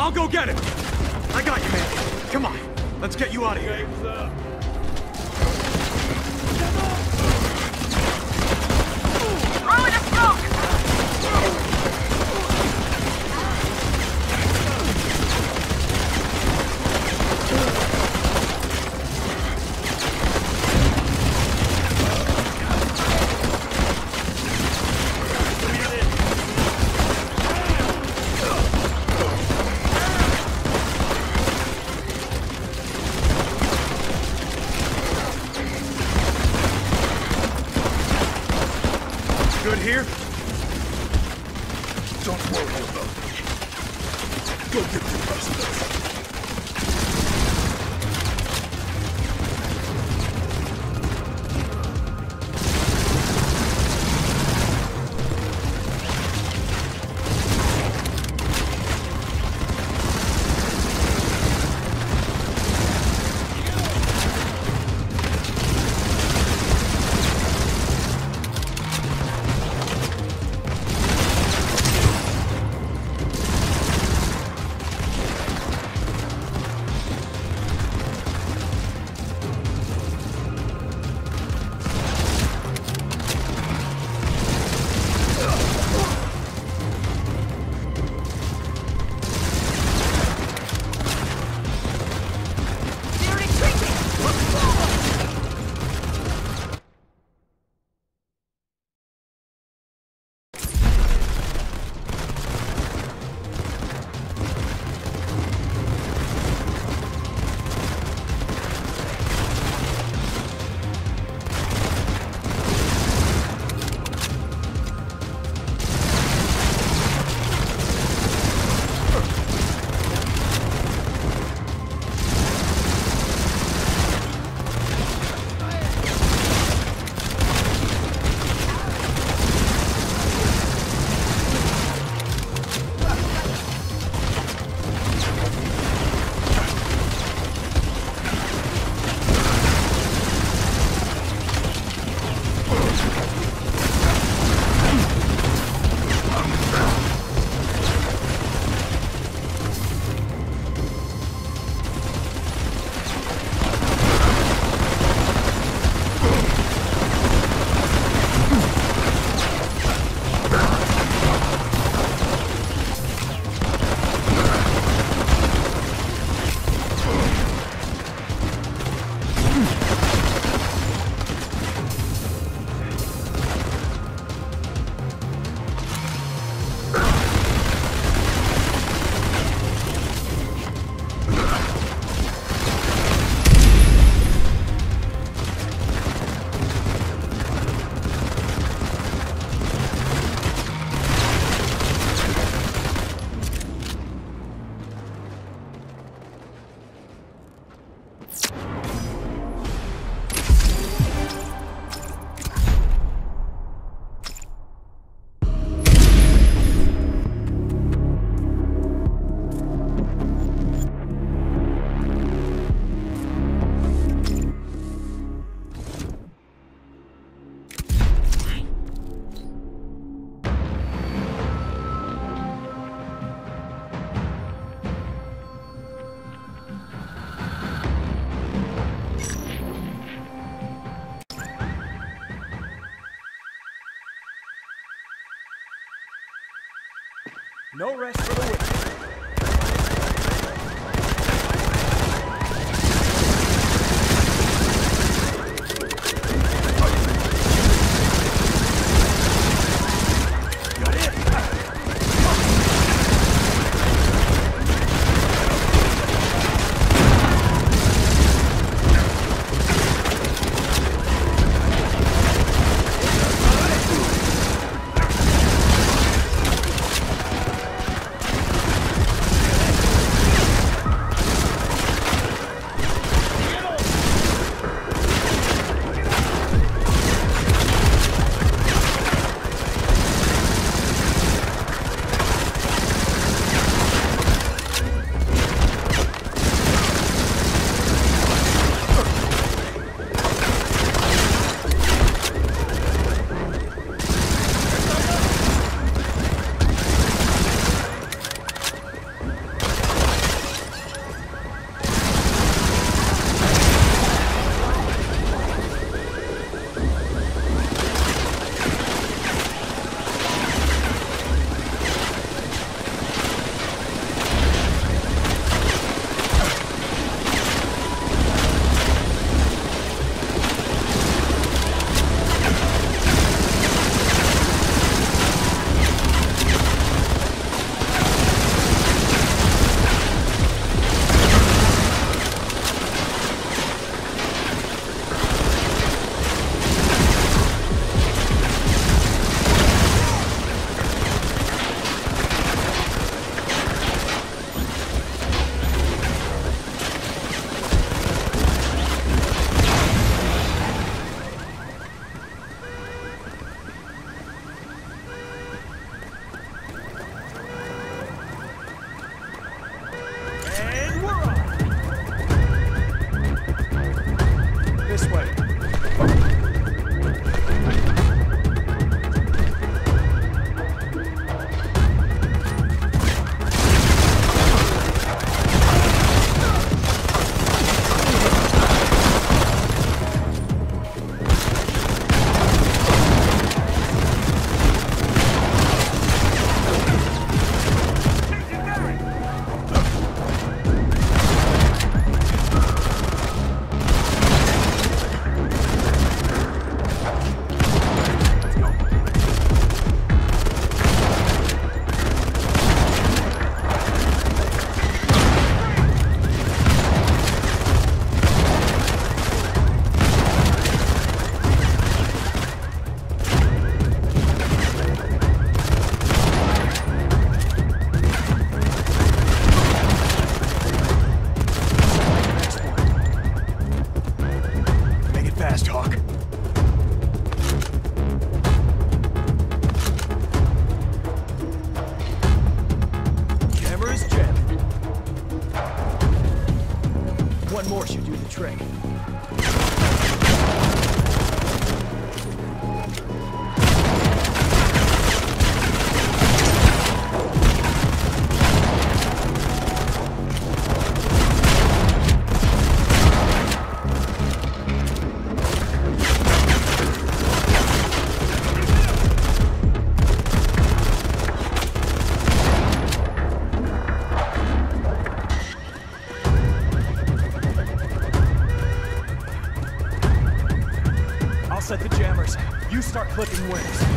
I'll go get him! I got you, man. Come on, let's get you out of here. Oh, Throwing a smoke! Here? No rest for the wicked. Clipping wings.